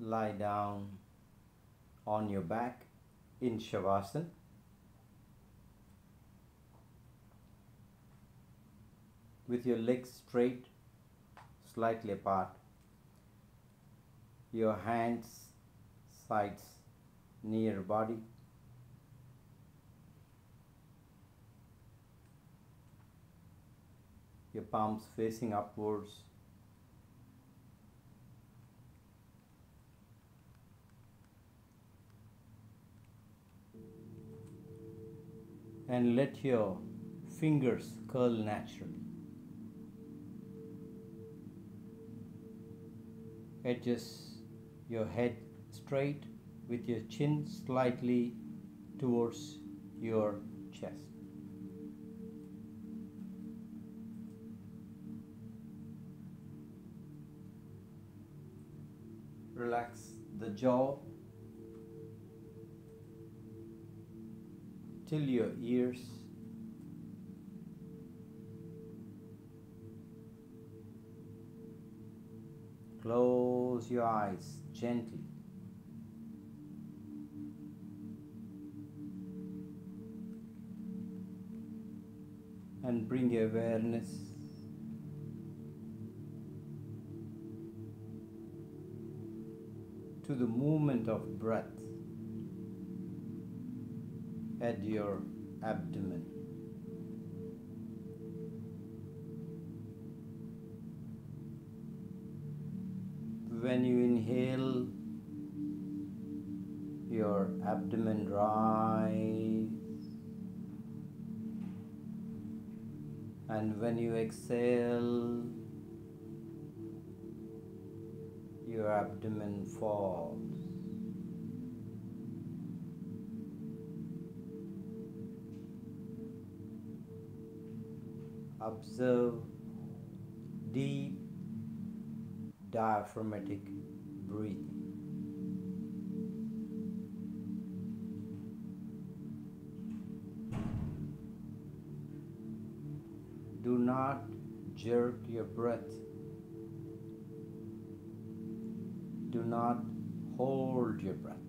lie down on your back in Shavasana. With your legs straight, slightly apart, your hands sides near body. Your palms facing upwards. And let your fingers curl naturally. Adjust your head straight with your chin slightly towards your chest. Relax the jaw till your ears. Close your eyes gently. And bring your awareness to the movement of breath at your abdomen. When you inhale, your abdomen rise, and when you exhale, your abdomen falls. Observe deep diaphragmatic breathing. Do not jerk your breath. Do not hold your breath.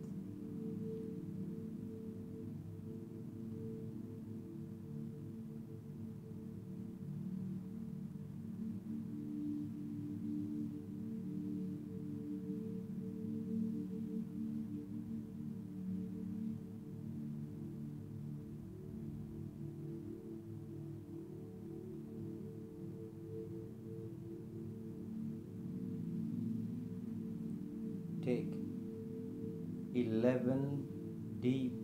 Take 11 deep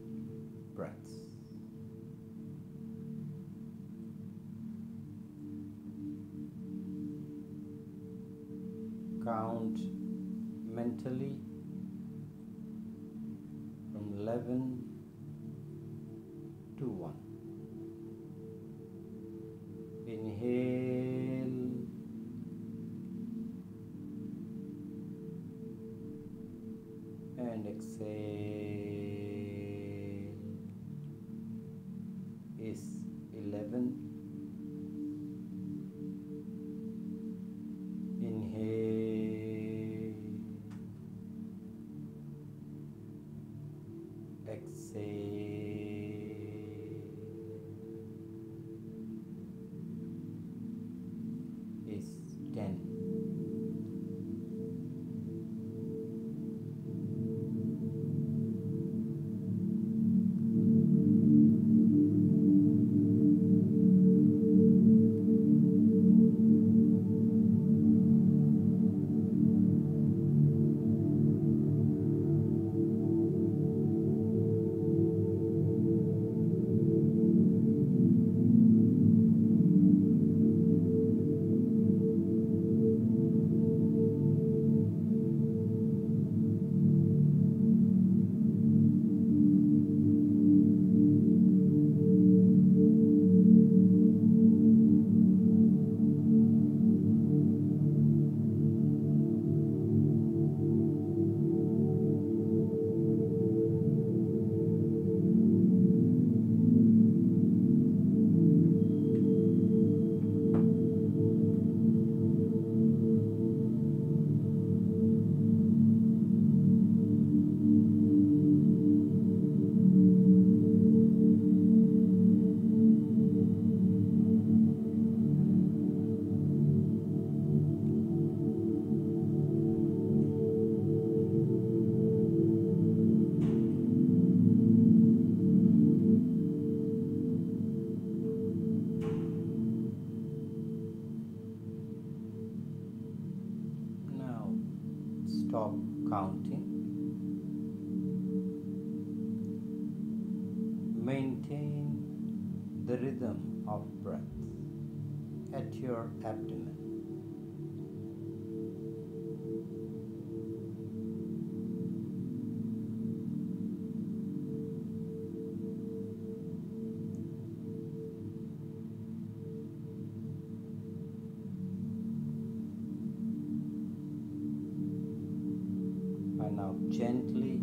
gently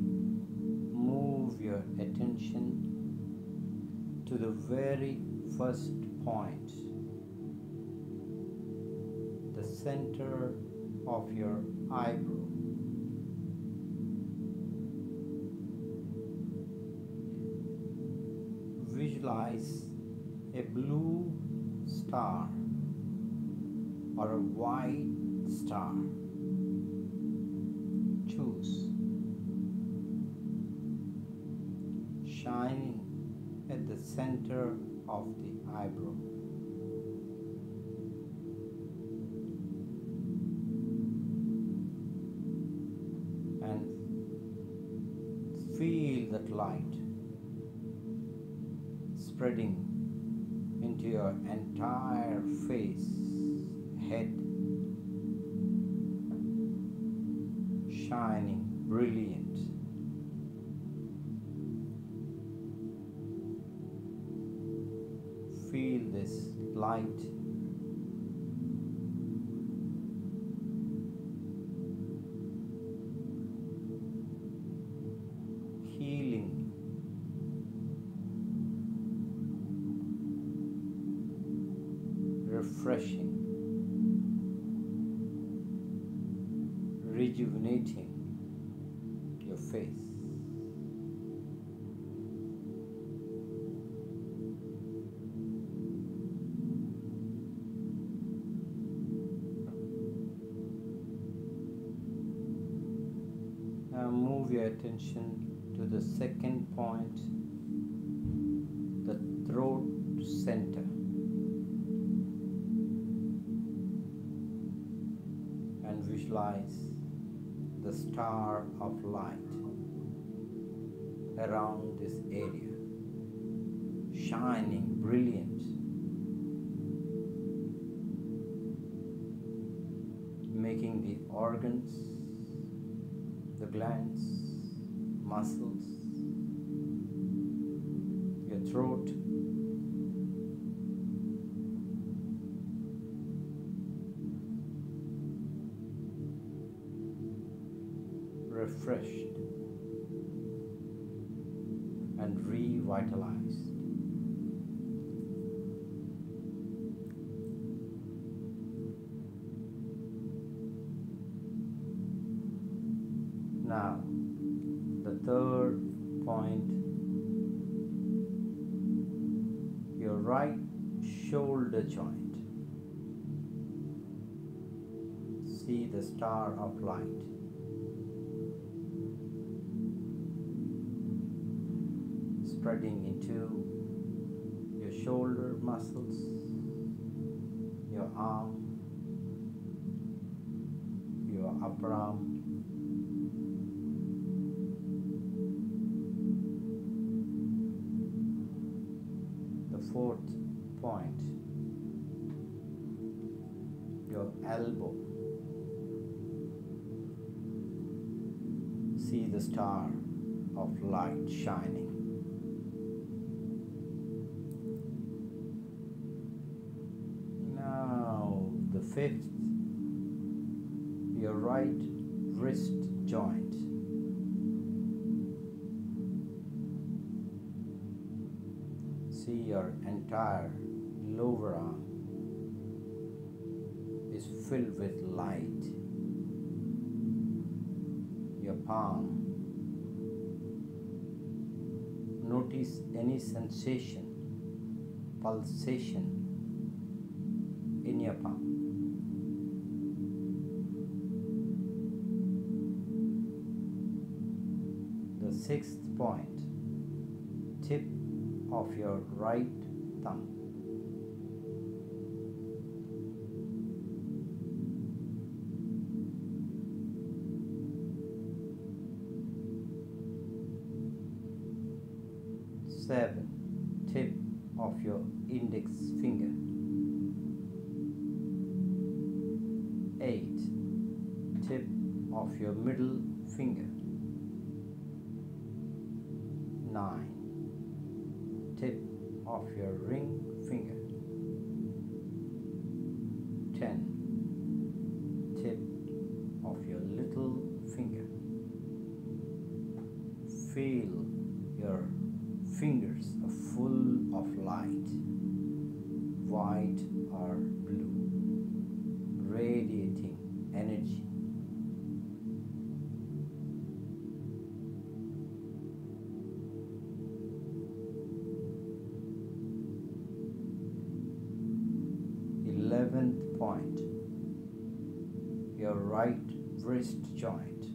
move your attention to the very first point, the center of your eyebrow. Visualize a blue star or a white star. Eyebrow. And feel that light spreading into your entire face, head, shining, brilliant. Healing. Refreshing. Rejuvenating your face attention to the second point, the throat center. And visualize the star of light around this area, shining brilliant, making the organs the glands, muscles, your throat, refreshed and revitalized. Shoulder joint. See the star of light. Spreading into your shoulder muscles, your arm, your upper arm, the fourth elbow see the star of light shining. Now the fifth your right wrist joint. See your entire lower arm filled with light. Your palm. Notice any sensation, pulsation in your palm. The sixth point, tip of your right thumb. 7 tip of your index finger. 8 tip of your middle finger. 9 tip of your ring white or blue. Radiating energy. Eleventh point. Your right wrist joint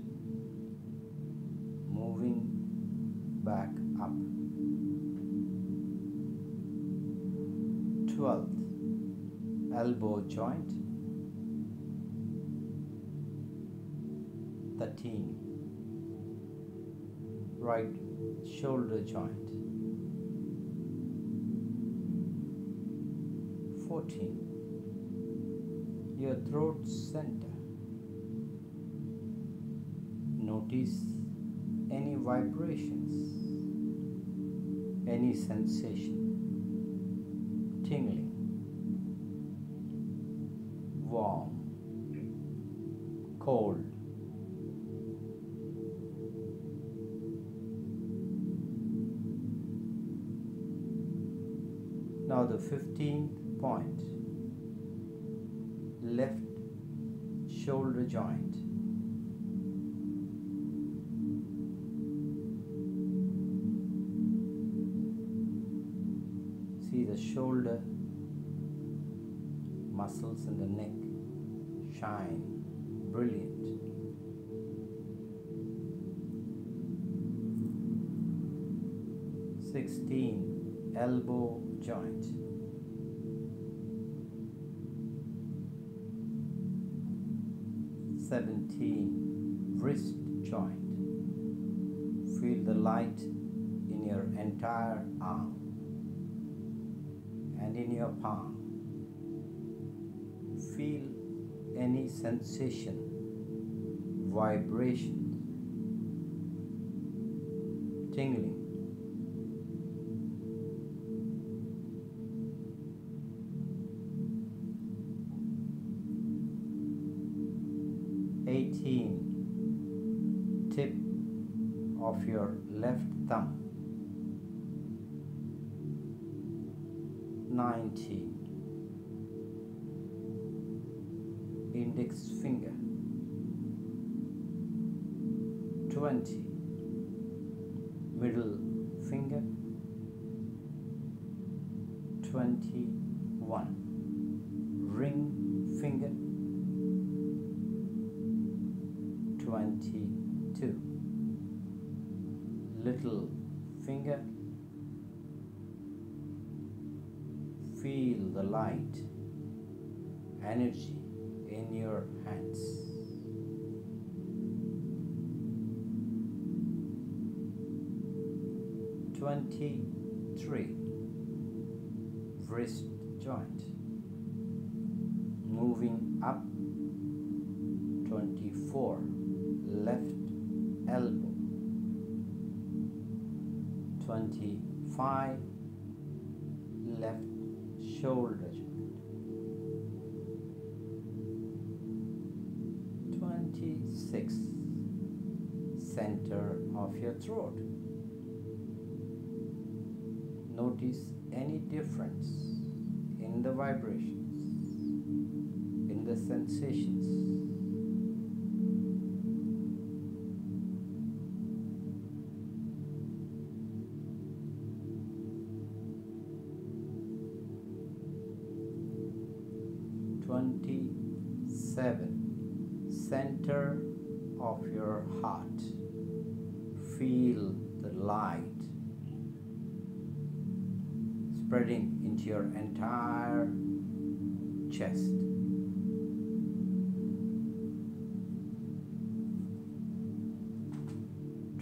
joint. Thirteen right shoulder joint. 14 your throat center notice any vibrations any sensation tingling 15th point. Left shoulder joint. See the shoulder muscles in the neck shine. Brilliant. Sixteen elbow joint Seventeen wrist joint feel the light in your entire arm and in your palm. Feel any sensation, vibration, tingling. Eighteen. Tip of your left thumb. 19 index finger. 20 middle finger. 21 little finger. Feel the light energy in your hands. Twenty-three. Wrist joint. Moving up. Twenty-four. Left elbow Twenty-five left shoulder joint. 26 center of your throat notice any difference in the vibrations in the sensations Twenty-seven, center of your heart. Feel the light spreading into your entire chest.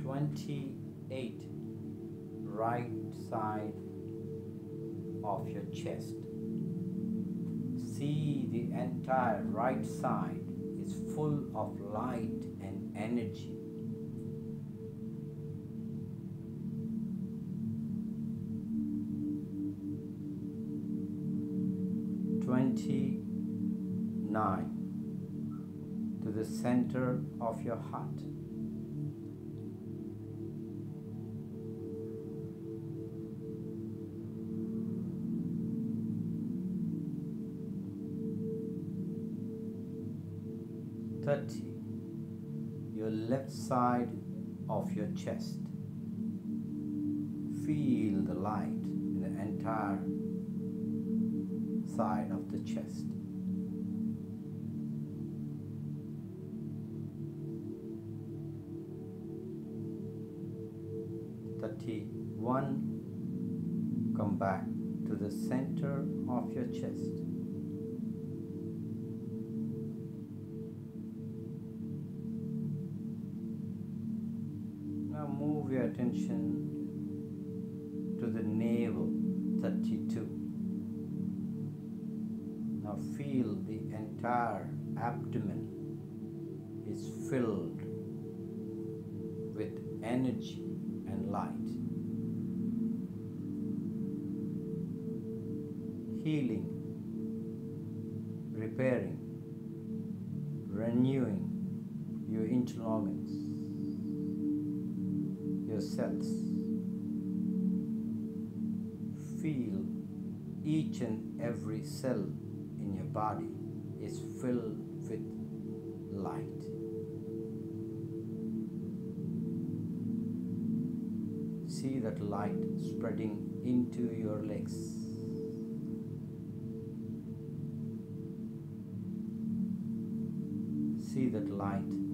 Twenty-eight, right side of your chest. See the entire right side is full of light and energy. Twenty-nine to the center of your heart. Side of your chest. Feel the light in the entire side of the chest. Thirty-one, come back to the center of your chest. Attention to the navel 32. Now feel the entire abdomen is filled with energy and light. Healing, repairing, renewing your internal organs, your cells. Feel each and every cell in your body is filled with light. See that light spreading into your legs. See that light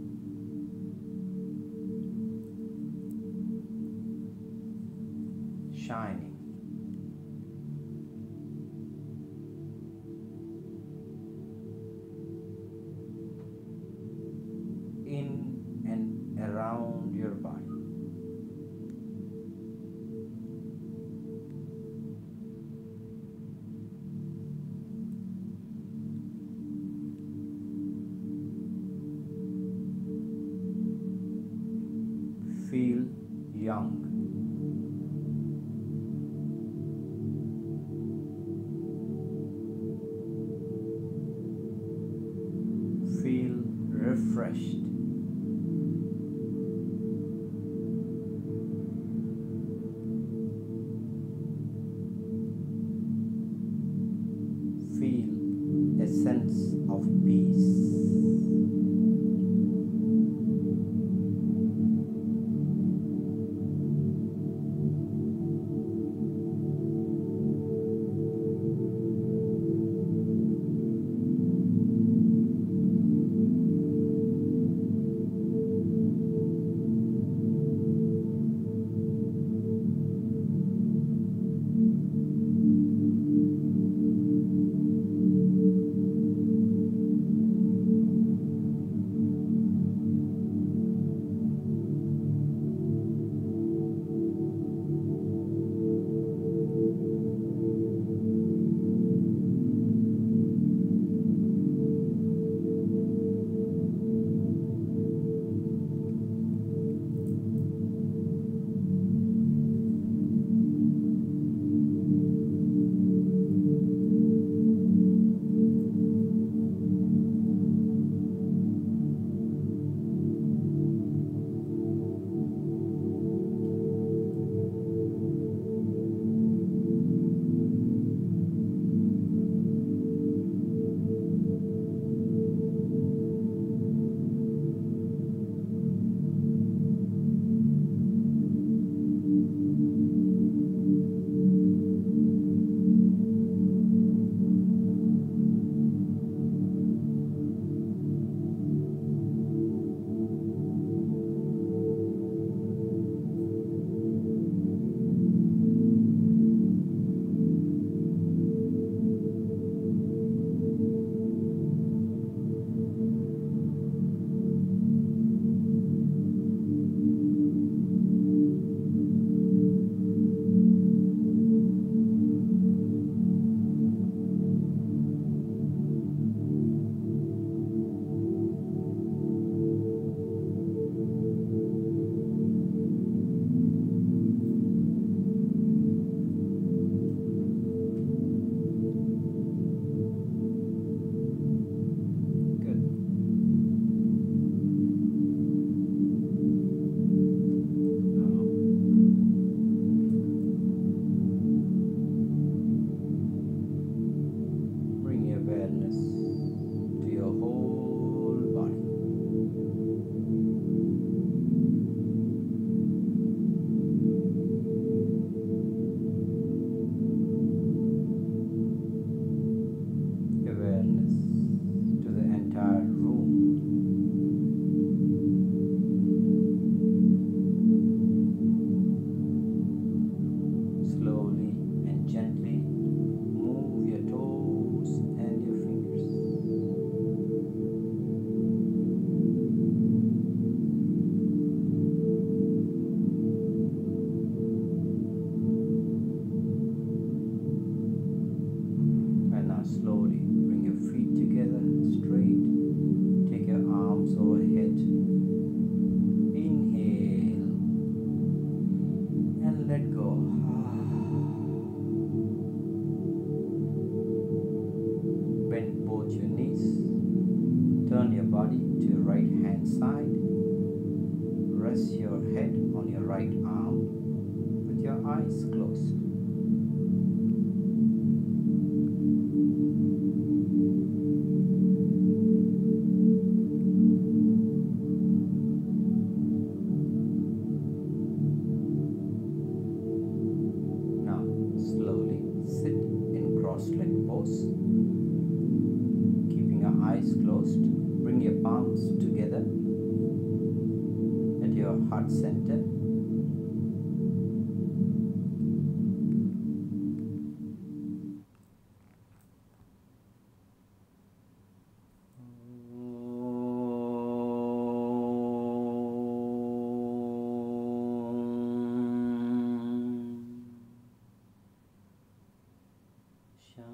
Shanti.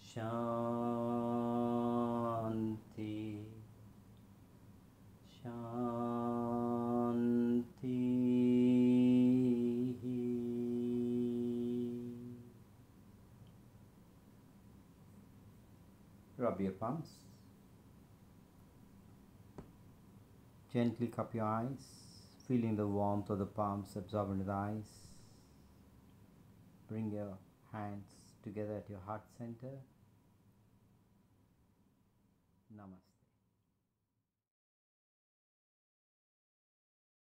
Shanti. Shanti. Rub your palms. Gently cup your eyes, feeling the warmth of the palms absorb into the eyes. Bring your hands together at your heart center.